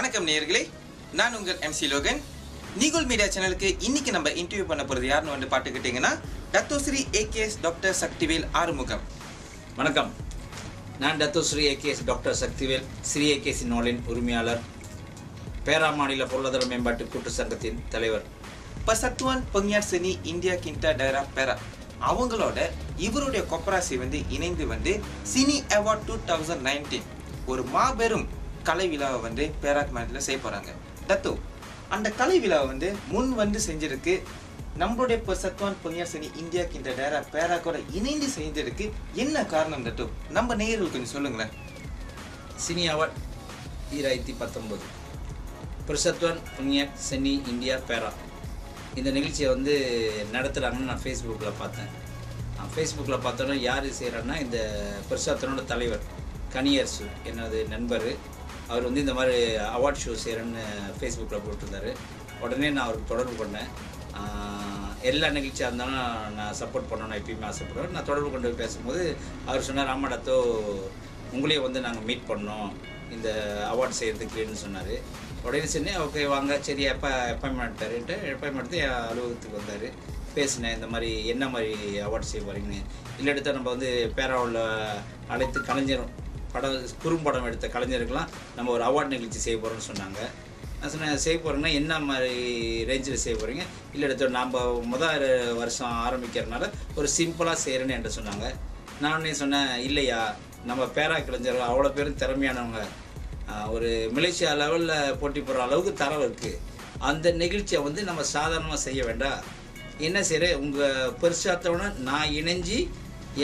வணக்கம் நேயர்களே நான் உங்கள் எம்சி லோகன். நீகுல் மீடியா சேனலுக்கு இன்னைக்கு நம்ம இன்டர்வியூ பண்ண போறது யாருன்னு வந்து பார்த்துக்கிட்டிங்கன்னா Dato Sri AKS doctor Sakthivel Arumugam. வணக்கம். நான் Dato Sri AKS doctor Sakthivel Sri AKC நூலின் உரிமையாளர். பேரா மாநில பொருளாதார மேம்பாட்டு கூட்டு சங்கத்தின் தலைவர். பசத்துவான் பங்கியார் செனி இந்தியா கிண்டா டைரா பெரா. அவங்களோட இவருடைய கொப்பராசி வந்து இணைந்து வந்து cine award two thousand nineteen ஒரு மாபெரும் கலை விழாவை வந்து பேராக் மாநிலத்தில் செய்ய போகிறாங்க தத்து அந்த கலை விழாவை வந்து முன் வந்து செஞ்சிருக்கு. நம்மளுடைய இப்போ சத்வான் செனி இந்தியா இந்த டேரா பேராக்கோட இணைந்து செஞ்சிருக்கு. என்ன காரணம் தத்து? நம்ம நேயர்கள் கொஞ்சம் சொல்லுங்களேன். சினி அவார்ட் ஈராயிரத்தி பத்தொம்போது புருஷத்வான் புண்ணியக் சென்னி இந்தியா பேரா. இந்த நிகழ்ச்சியை வந்து நடத்துகிறாங்கன்னு நான் ஃபேஸ்புக்கில் பார்த்தேன். நான் ஃபேஸ்புக்கில் பார்த்தோன்னா யார் செய்கிறான்னா இந்த புருஷத்தனோட தலைவர் கனியரசு என்னது நண்பர். அவர் வந்து இந்த மாதிரி அவார்ட் ஷோ செய்கிறேன்னு ஃபேஸ்புக்கில் போட்டிருந்தார். உடனே நான் அவருக்கு தொடர்பு பண்ணேன். எல்லா நிகழ்ச்சியாக இருந்தாலும் நான் சப்போர்ட் பண்ணணும்னு எப்பயுமே ஆசைப்படுவேன். நான் தொடர்பு கொண்டு போய் பேசும்போது அவர் சொன்னார் ராமடாத்தோ உங்களையே வந்து நாங்கள் மீட் பண்ணோம். இந்த அவார்ட் செய்கிறதுக்குன்னு சொன்னார். உடனே சொன்னேன் ஓகே வாங்க. சரி எப்போ அப்பாயின்மெண்ட் தருன்ட்டு. அப்பாயின்மெண்ட் எடுத்து என் அலுவலகத்துக்கு வந்தார். பேசினேன் இந்த மாதிரி என்ன மாதிரி அவார்ட் செய்ய போகிறீங்கன்னு இல்லை எடுத்தால் நம்ம வந்து பேராவில் அழைத்து கலைஞரும் படம் குறும்படம் எடுத்த கலைஞருக்கெல்லாம் நம்ம ஒரு அவார்ட் நிகழ்ச்சி செய்ய போகிறோம்னு சொன்னாங்க. நான் சொன்னேன் செய்ய போகிறேன்னா என்ன மாதிரி ரேஞ்சில் செய்ய போகிறீங்க இல்லை எடுத்து நாம் முதல் வருஷம் ஆரம்பிக்கிறதுனால ஒரு சிம்பிளாக செய்கிறேன்னு என்கிட்ட சொன்னாங்க. நானே சொன்னேன் இல்லையா நம்ம பேரா கலைஞர் அவ்வளோ பேரும் திறமையானவங்க. ஒரு மலேசியா லெவலில் போட்டி போடுற அளவுக்கு தரம் இருக்குது அந்த நிகழ்ச்சியை வந்து நம்ம சாதாரணமாக செய்ய வேண்டாம். என்ன செய்கிற உங்கள் பெருசாத்தவனை நான் இணைஞ்சி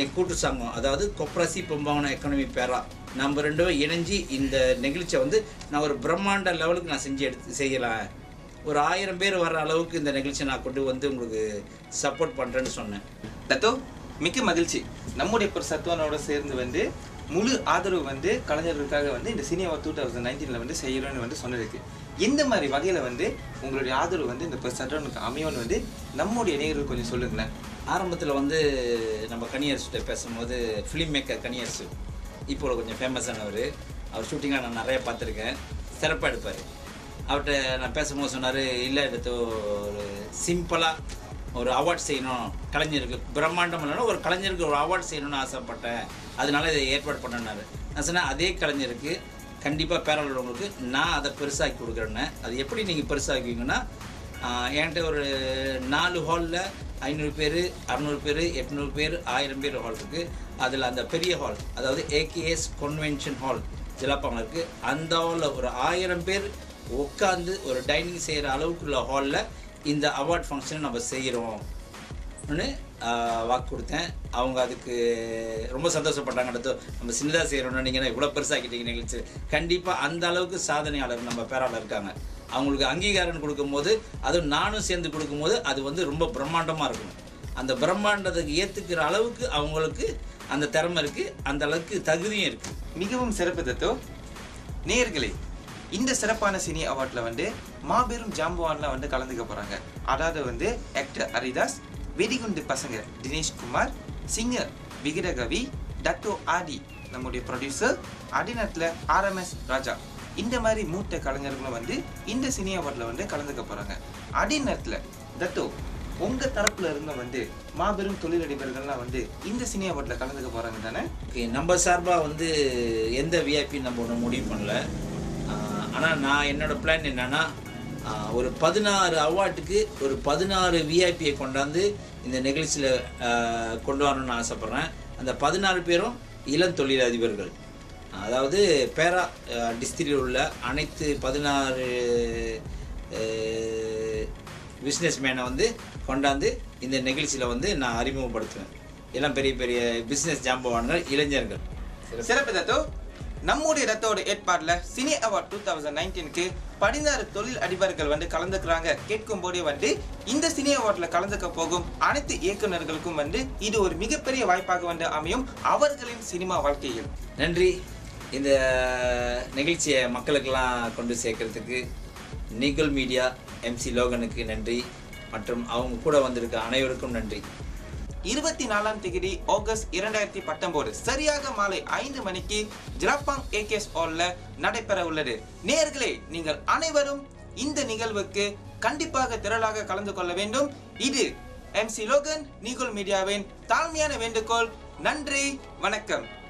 என் கூட்டு சங்கம் அதாவது கொப்ரசி பொம்பாவன எக்கனமி பேரா. நம்ம ரெண்டு பேரும் இணைஞ்சி இந்த நிகழ்ச்சியை வந்து நான் ஒரு பிரம்மாண்ட லெவலுக்கு நான் செஞ்சு எடுத்து செய்யலாம் ஒரு ஆயிரம் பேர் வர்ற அளவுக்கு இந்த நிகழ்ச்சியை நான் கொண்டு வந்து உங்களுக்கு சப்போர்ட் பண்ணுறேன்னு சொன்னேன். தத்தோ மிக்க மகிழ்ச்சி. நம்முடைய சத்துவனோட சேர்ந்து வந்து முழு ஆதரவு வந்து கலைஞர்களுக்காக வந்து இந்த சினிமா டூ தௌசண்ட் நைன்டீனில் வந்து செய்யணும்னு வந்து சொன்னதுக்கு. இந்த மாதிரி வகையில் வந்து உங்களுடைய ஆதரவு வந்து இந்த சட்டனுக்கு அமையும்னு வந்து நம்முடைய நேயர்கள் கொஞ்சம் சொல்லுங்களேன். ஆரம்பத்தில் வந்து நம்ம கனியரசுகிட்ட பேசும்போது ஃபிலிம் மேக்கர் கனியரசு இப்போ கொஞ்சம் ஃபேமஸானவர் அவர் ஷூட்டிங்காக நான் நிறைய பார்த்துருக்கேன். சிறப்பாக எடுப்பார். அவர்கிட்ட நான் பேசும்போது சொன்னார் இல்லை எடுத்து ஒரு சிம்பிளாக ஒரு அவார்ட் செய்யணும். கலைஞருக்கு பிரம்மாண்டம் இல்லைனா ஒரு கலைஞருக்கு ஒரு அவார்ட் செய்யணும்னு ஆசைப்பட்டேன். அதனால இதை ஏற்பாடு பண்ணனாரு நான் சொன்னேன் அதே கலைஞருக்கு கண்டிப்பாக பேரளவங்களுக்கு நான் அதை பெருசாக்கி கொடுக்குறேன்னு அது எப்படி நீங்கள் பெருசாக்குவீங்கன்னா என்கிட்ட ஒரு நாலு ஹாலில் ஐநூறு பேர் அறநூறு பேர் எட்நூறு பேர் ஆயிரம் பேர் ஹால் இருக்குது அதில் அந்த பெரிய ஹால் அதாவது ஏகேஎஸ் கன்வென்ஷன் ஹால் ஜிலாப்பாங்க இருக்குது அந்த ஹாலில் ஒரு ஆயிரம் பேர் உட்காந்து ஒரு டைனிங் செய்கிற அளவுக்குள்ள ஹாலில் இந்த அவார்ட் ஃபங்க்ஷனை நம்ம செய்கிறோம் வாக்கு கொடுத்தேன். அவங்க அதுக்கு ரொம்ப சந்தோஷப்பட்டாங்க. அடுத்து நம்ம சின்னதாக செய்கிறோம்னு நீங்கள் இவ்வளோ பெருசாக்கிட்டீங்க நிகழ்ச்சி கண்டிப்பாக அந்த அளவுக்கு சாதனையாளர் நம்ம பேரால இருக்காங்க. அவங்களுக்கு அங்கீகாரம் கொடுக்கும்போது அதுவும் நானும் சேர்ந்து கொடுக்கும்போது அது வந்து ரொம்ப பிரம்மாண்டமாக இருக்கும். அந்த பிரம்மாண்டத்துக்கு ஏற்றுக்கிற அளவுக்கு அவங்களுக்கு அந்த திறமை இருக்குது அந்த அளவுக்கு தகுதியும் இருக்குது மிகவும் சிறப்பு தத்தோ. நேர்களே இந்த சிறப்பான சினி அவார்டில் வந்து மாபெரும் ஜாம்பவான்லாம் வந்து கலந்துக்க போகிறாங்க அதாவது வந்து ஆக்டர் ஹரிதாஸ் வெடிகுண்டு பசங்க தினேஷ் குமார் சிங்கர் விகிடகவி டட்டோ ஆடி நம்முடைய ப்ரொடியூசர் அடிநட்டில் ஆர்எம்எஸ் ராஜா. இந்த மாதிரி மூத்த கலைஞர்களும் வந்து இந்த சினி அவார்டில் வந்து கலந்துக்க போகிறாங்க அதே நேரத்தில் தத்தோ உங்கள் தரப்பில் இருந்த வந்து மாபெரும் தொழிலதிபர்கள்லாம் வந்து இந்த சினி அவார்டில் கலந்துக்க போகிறாங்க தானே? நம்ம சார்பாக வந்து எந்த விஐபி நம்ம ஒன்றும் முடிவு பண்ணல. ஆனால் நான் என்னோட பிளான் என்னென்னா ஒரு பதினாறு அவார்டுக்கு ஒரு பதினாறு விஐபியை கொண்டாந்து இந்த நிகழ்ச்சியில் கொண்டு வரணும்னு ஆசைப்பட்றேன். அந்த பதினாறு பேரும் இளம் தொழிலதிபர்கள். அதாவது பேரா டிஸ்ட்ரிக்டில் உள்ள அனைத்து பதினாறு பிஸ்னஸ் மேனை வந்து கொண்டாந்து இந்த நிகழ்ச்சியில் வந்து நான் அறிமுகப்படுத்துவேன். எல்லாம் பெரிய பெரிய பிஸ்னஸ் ஜாம்பவான்கள் இளைஞர்கள். சிறப்பு. தத்தோ. நம்முடைய ரத்தோட ஏற்பாடுல சினி அவார்ட் டூ தௌசண்ட் நைன்டீனுக்கு பதினாறு தொழில் அதிபர்கள் வந்து கலந்துக்கிறாங்க. கேட்கும் போதே வந்து இந்த சினி அவார்ட்ல கலந்துக்க போகும் அனைத்து இயக்குனர்களுக்கும் வந்து இது ஒரு மிகப்பெரிய வாய்ப்பாக வந்து அமையும் அவர்களின் சினிமா வாழ்க்கையில். நன்றி. இந்த நிகழ்ச்சியை மக்களுக்கெல்லாம் கொண்டு சேர்க்கறதுக்கு நீகல் மீடியா எம்சி லோகனுக்கு நன்றி. மற்றும் அவங்க கூட வந்திருக்க அனைவருக்கும் நன்றி. இருபத்தி நாலாம் தேதி ஆகஸ்ட் இரண்டாயிரத்தி பத்தொன்பது சரியாக மாலை ஐந்து மணிக்கு ஜிராப்பாங் ஏகேஎஸ் ஹாலில் நடைபெற உள்ளது. நேர்களே நீங்கள் அனைவரும் இந்த நிகழ்வுக்கு கண்டிப்பாக திரளாக கலந்து கொள்ள வேண்டும். இது எம்சி லோகன் நீகுல் மீடியாவின் தாழ்மையான வேண்டுகோள். நன்றி வணக்கம்.